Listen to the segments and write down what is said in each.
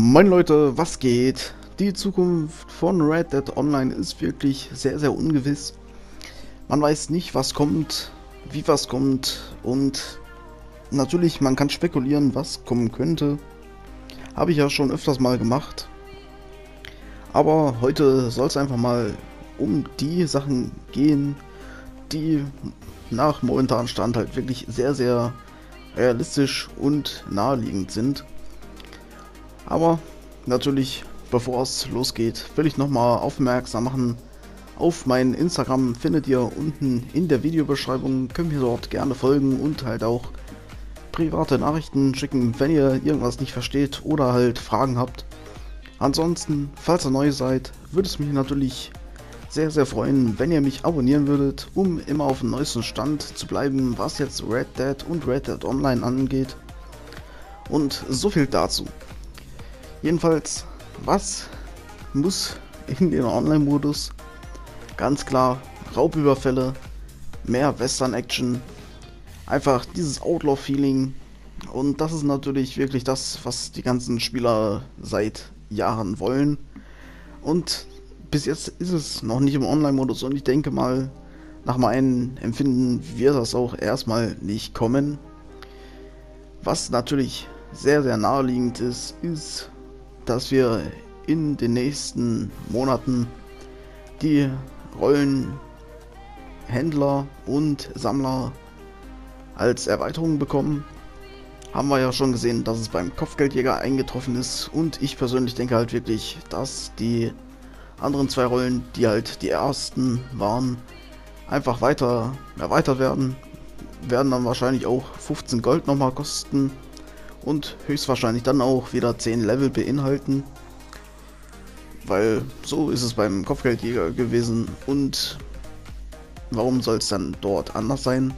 Moin Leute, was geht? Die Zukunft von Red Dead Online ist wirklich sehr, sehr ungewiss. Man weiß nicht, was kommt, wie was kommt und natürlich, man kann spekulieren, was kommen könnte. Habe ich ja schon öfters mal gemacht. Aber heute soll es einfach mal um die Sachen gehen, die nach momentanem Stand halt wirklich sehr, sehr realistisch und naheliegend sind. Aber natürlich, bevor es losgeht, will ich nochmal aufmerksam machen. Auf mein Instagram findet ihr unten in der Videobeschreibung, könnt ihr dort gerne folgen und halt auch private Nachrichten schicken, wenn ihr irgendwas nicht versteht oder halt Fragen habt. Ansonsten, falls ihr neu seid, würde es mich natürlich sehr, sehr freuen, wenn ihr mich abonnieren würdet, um immer auf dem neuesten Stand zu bleiben, was jetzt Red Dead und Red Dead Online angeht. Und so viel dazu. Jedenfalls, was muss in den Online-Modus? Ganz klar, Raubüberfälle, mehr Western-Action, einfach dieses Outlaw-Feeling. Und das ist natürlich wirklich das, was die ganzen Spieler seit Jahren wollen. Und bis jetzt ist es noch nicht im Online-Modus und ich denke mal, nach meinem Empfinden wird das auch erstmal nicht kommen. Was natürlich sehr, sehr naheliegend ist, ist, dass wir in den nächsten Monaten die Rollen Händler und Sammler als Erweiterung bekommen. Haben wir ja schon gesehen, dass es beim Kopfgeldjäger eingetroffen ist und ich persönlich denke halt wirklich, dass die anderen zwei Rollen, die halt die ersten waren, einfach weiter erweitert werden. Werden dann wahrscheinlich auch 15 Gold nochmal kosten und höchstwahrscheinlich dann auch wieder 10 Level beinhalten. Weil so ist es beim Kopfgeldjäger gewesen und warum soll es dann dort anders sein?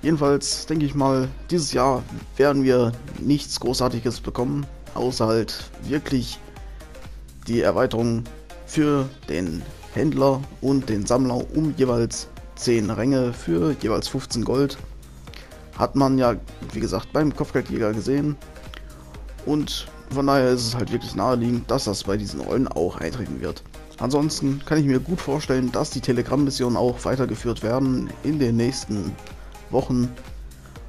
Jedenfalls denke ich mal, dieses Jahr werden wir nichts Großartiges bekommen, außer halt wirklich die Erweiterung für den Händler und den Sammler um jeweils 10 Ränge für jeweils 15 Gold. Hat man ja, wie gesagt, beim Kopfgeldjäger gesehen. Und von daher ist es halt wirklich naheliegend, dass das bei diesen Rollen auch eintreten wird. Ansonsten kann ich mir gut vorstellen, dass die Telegram-Missionen auch weitergeführt werden in den nächsten Wochen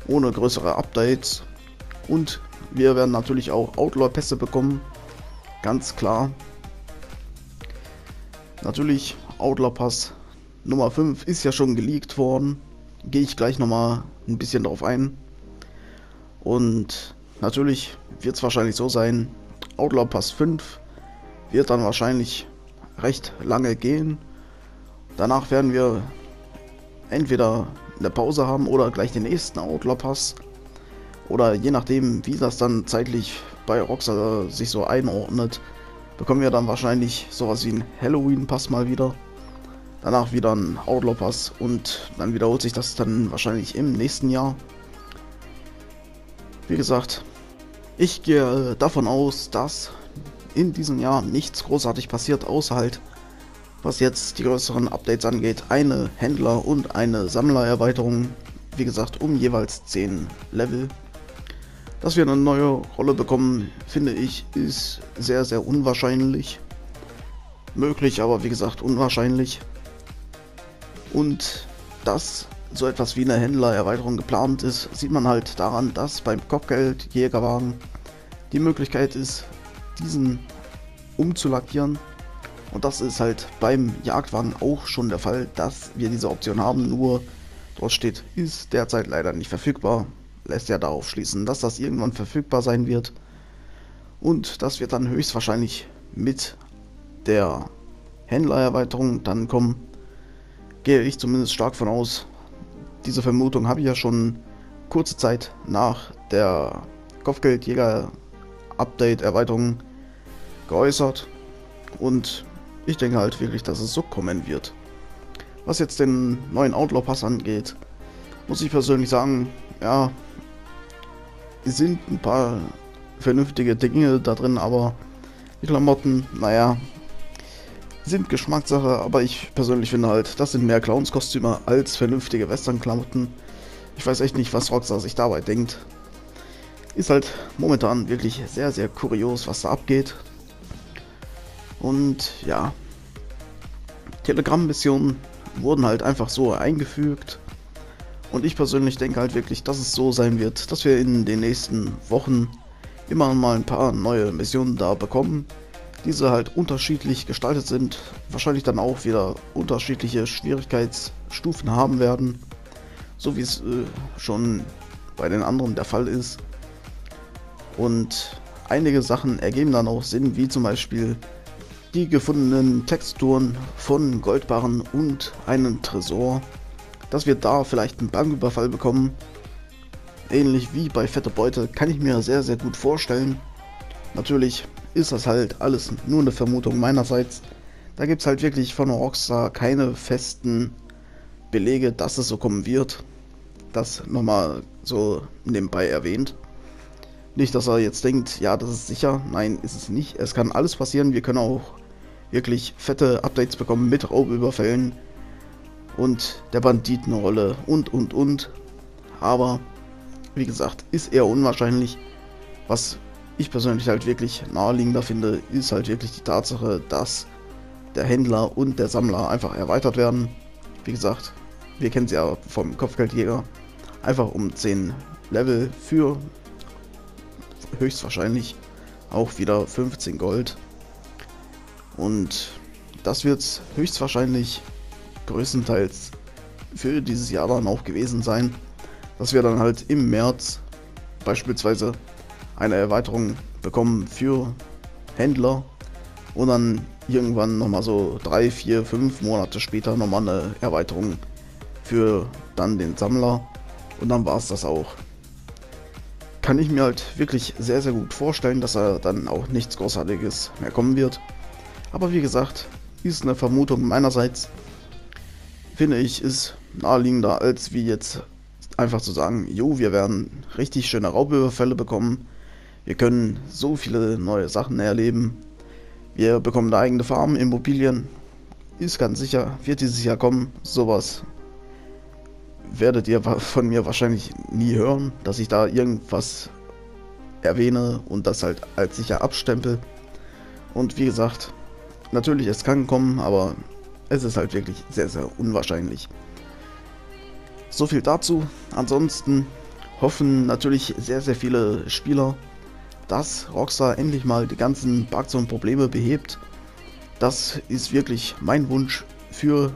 ohne größere Updates. Und wir werden natürlich auch Outlaw-Pässe bekommen. Ganz klar. Natürlich, Outlaw Pass Nummer 5 ist ja schon geleakt worden. Gehe ich gleich nochmal ein bisschen drauf ein. Und natürlich wird es wahrscheinlich so sein, Outlaw Pass 5 wird dann wahrscheinlich recht lange gehen. Danach werden wir entweder eine Pause haben oder gleich den nächsten Outlaw Pass. Oder je nachdem, wie das dann zeitlich bei Rockstar sich so einordnet, bekommen wir dann wahrscheinlich sowas wie ein Halloween-Pass mal wieder. Danach wieder ein Outlaw-Pass und dann wiederholt sich das dann wahrscheinlich im nächsten Jahr. Wie gesagt, ich gehe davon aus, dass in diesem Jahr nichts großartig passiert, außer halt, was jetzt die größeren Updates angeht, eine Händler- und eine Sammlererweiterung. Wie gesagt, um jeweils 10 Level. Dass wir eine neue Rolle bekommen, finde ich, ist sehr, sehr unwahrscheinlich. Möglich, aber wie gesagt, unwahrscheinlich. Und dass so etwas wie eine Händlererweiterung geplant ist, sieht man halt daran, dass beim Kopfgeldjägerwagen die Möglichkeit ist, diesen umzulackieren. Und das ist halt beim Jagdwagen auch schon der Fall, dass wir diese Option haben. Nur dort steht, ist derzeit leider nicht verfügbar lässt ja darauf schließen, dass das irgendwann verfügbar sein wird. Und das wird dann höchstwahrscheinlich mit der Händlererweiterung dann kommen. Gehe ich zumindest stark von aus. Diese Vermutung habe ich ja schon kurze Zeit nach der Kopfgeldjäger-Update-Erweiterung geäußert. Und ich denke halt wirklich, dass es so kommen wird. Was jetzt den neuen Outlaw Pass angeht, muss ich persönlich sagen, ja, sind ein paar vernünftige Dinge da drin, aber die Klamotten, naja, sind Geschmackssache, aber ich persönlich finde halt, das sind mehr Clownskostüme als vernünftige Western-Klamotten. Ich weiß echt nicht, was Rockstar sich dabei denkt. ist halt momentan wirklich sehr, sehr kurios, was da abgeht. Und ja, Telegram-Missionen wurden halt einfach so eingefügt. Und ich persönlich denke halt wirklich, dass es so sein wird, dass wir in den nächsten Wochen immer mal ein paar neue Missionen da bekommen. Diese halt unterschiedlich gestaltet sind, wahrscheinlich dann auch wieder unterschiedliche Schwierigkeitsstufen haben werden. So wie es äh, schon bei den anderen der Fall ist. Und einige Sachen ergeben dann auch Sinn, wie zum Beispiel die gefundenen Texturen von Goldbarren und einen Tresor, dass wir da vielleicht einen Banküberfall bekommen. Ähnlich wie bei Fette Beute kann ich mir sehr, sehr gut vorstellen. Natürlich ist das halt alles nur eine Vermutung meinerseits. Da gibt es halt wirklich von Rockstar keine festen Belege, dass es so kommen wird. Das nochmal so nebenbei erwähnt. Nicht, dass er jetzt denkt, ja, das ist sicher. Nein, ist es nicht. Es kann alles passieren. Wir können auch wirklich fette Updates bekommen mit Raubüberfällen und der Banditenrolle und und und. Aber wie gesagt, ist eher unwahrscheinlich. Was ich persönlich halt wirklich naheliegender finde, ist halt wirklich die Tatsache, dass der Händler und der Sammler einfach erweitert werden. Wie gesagt, wir kennen sie ja vom Kopfgeldjäger. Einfach um 10 Level für höchstwahrscheinlich auch wieder 15 Gold. Und das wird höchstwahrscheinlich größtenteils für dieses Jahr dann auch gewesen sein, dass wir dann halt im März beispielsweise eine Erweiterung bekommen für Händler und dann irgendwann nochmal so 3, 4, 5 Monate später nochmal eine Erweiterung für dann den Sammler und dann war es das auch. Kann ich mir halt wirklich sehr, sehr gut vorstellen, dass er dann auch nichts Großartiges mehr kommen wird. Aber wie gesagt, ist eine Vermutung meinerseits. Finde ich, ist naheliegender, als wie jetzt einfach zu sagen, jo, wir werden richtig schöne Raubüberfälle bekommen. Wir können so viele neue Sachen erleben. Wir bekommen eine eigene Farm, Immobilien. Ist ganz sicher, wird dieses Jahr kommen. Sowas werdet ihr von mir wahrscheinlich nie hören, dass ich da irgendwas erwähne und das halt als sicher abstempel. Und wie gesagt, Natürlich, es kann kommen, aber es ist halt wirklich sehr, sehr unwahrscheinlich. So viel dazu. Ansonsten hoffen natürlich sehr, sehr viele Spieler, dass Rockstar endlich mal die ganzen Bugs und Probleme behebt. Das ist wirklich mein Wunsch für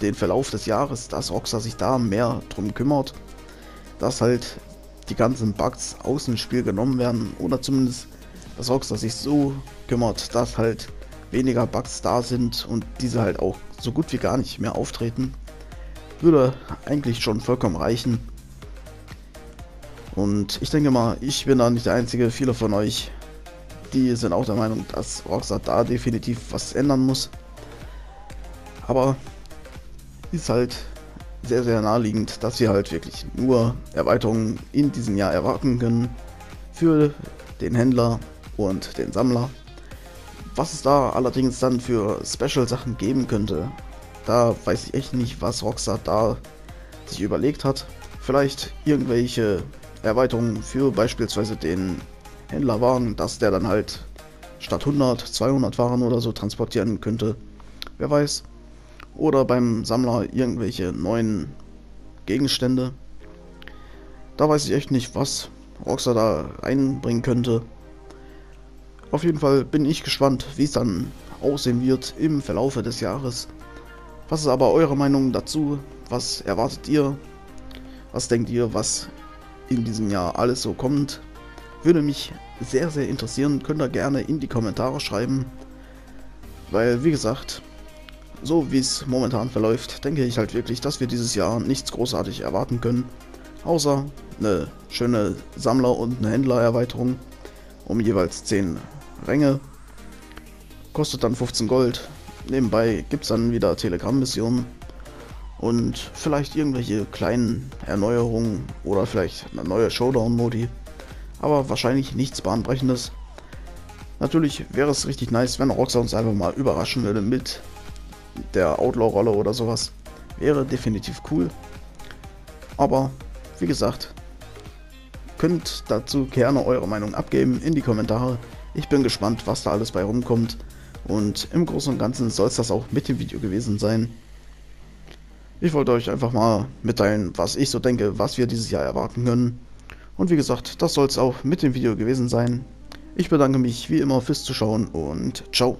den Verlauf des Jahres, dass Rockstar sich da mehr drum kümmert, dass halt die ganzen Bugs aus dem Spiel genommen werden oder zumindest, dass Rockstar sich so kümmert, dass halt weniger Bugs da sind und diese halt auch so gut wie gar nicht mehr auftreten, würde eigentlich schon vollkommen reichen. Und ich denke mal, ich bin da nicht der Einzige, viele von euch, die sind auch der Meinung, dass Rockstar da definitiv was ändern muss. Aber ist halt sehr, sehr naheliegend, dass wir halt wirklich nur Erweiterungen in diesem Jahr erwarten können für den Händler und den Sammler. Was es da allerdings dann für Special-Sachen geben könnte, da weiß ich echt nicht, was Rockstar da sich überlegt hat. Vielleicht irgendwelche Erweiterungen für beispielsweise den Händlerwagen, dass der dann halt statt 100, 200 Waren oder so transportieren könnte. Wer weiß. Oder beim Sammler irgendwelche neuen Gegenstände. Da weiß ich echt nicht, was Rockstar da einbringen könnte. Auf jeden Fall bin ich gespannt, wie es dann aussehen wird im Verlaufe des Jahres. Was ist aber eure Meinung dazu? Was erwartet ihr? Was denkt ihr, was in diesem Jahr alles so kommt? Würde mich sehr, sehr interessieren. Könnt ihr gerne in die Kommentare schreiben. Weil, wie gesagt, so wie es momentan verläuft, denke ich halt wirklich, dass wir dieses Jahr nichts großartig erwarten können. Außer eine schöne Sammler- und eine Händlererweiterung um jeweils 10 Ränge. Kostet dann 15 Gold. Nebenbei gibt es dann wieder Telegram-Missionen. Und vielleicht irgendwelche kleinen Erneuerungen oder vielleicht eine neue Showdown-Modi. Aber wahrscheinlich nichts Bahnbrechendes. Natürlich wäre es richtig nice, wenn Rockstar uns einfach mal überraschen würde mit der Outlaw-Rolle oder sowas. Wäre definitiv cool. Aber wie gesagt, könnt dazu gerne eure Meinung abgeben in die Kommentare. Ich bin gespannt, was da alles bei rumkommt. Und im Großen und Ganzen soll es das auch mit dem Video gewesen sein. Ich wollte euch einfach mal mitteilen, was ich so denke, was wir dieses Jahr erwarten können. Und wie gesagt, das soll es auch mit dem Video gewesen sein. Ich bedanke mich wie immer fürs Zuschauen und ciao.